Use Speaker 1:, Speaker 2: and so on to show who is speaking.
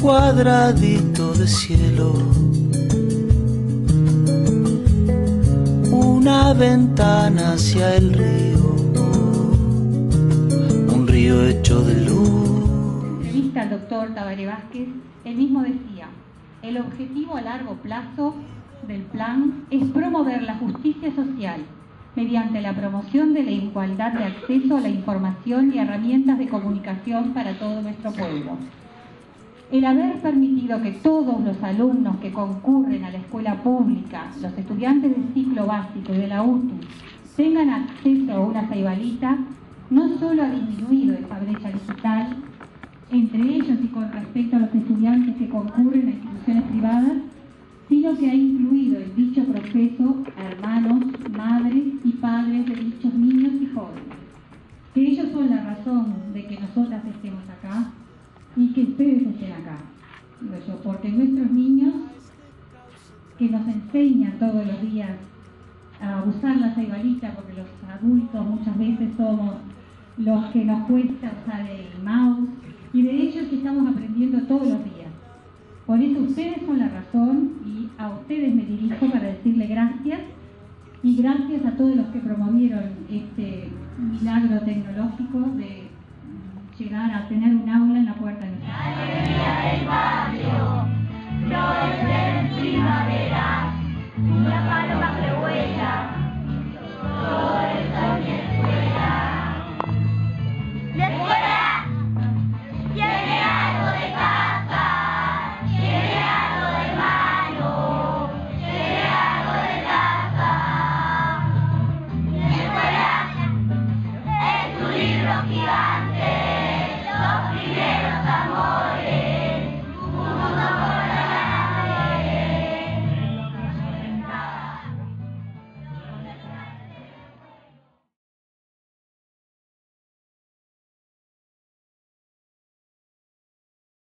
Speaker 1: cuadradito de cielo. Una ventana hacia el río, un río hecho de luz.
Speaker 2: En entrevista al doctor Tabaré Vázquez, él mismo decía, el objetivo a largo plazo del plan es promover la justicia social mediante la promoción de la igualdad de acceso a la información y herramientas de comunicación para todo nuestro pueblo. El haber permitido que todos los alumnos que concurren a la escuela pública, los estudiantes del ciclo básico y de la UTU, tengan acceso a una ceibalita, no solo ha disminuido esa brecha digital entre ellos y con respecto a los estudiantes que concurren a instituciones privadas, sino que ha incluido en dicho proceso hermanos, madres y padres de dichos niños y jóvenes, que ellos son la razón de que nosotras estemos acá y que ustedes estén acá, porque nuestros niños que nos enseñan todos los días a usar la ceibalita, porque los adultos muchas veces somos los que nos cuesta usar el mouse, y de ellos estamos aprendiendo todos los días. Por eso ustedes son la razón y a ustedes me dirijo para decirle gracias. Y gracias a todos los que promovieron este milagro tecnológico de llegar a tener un aula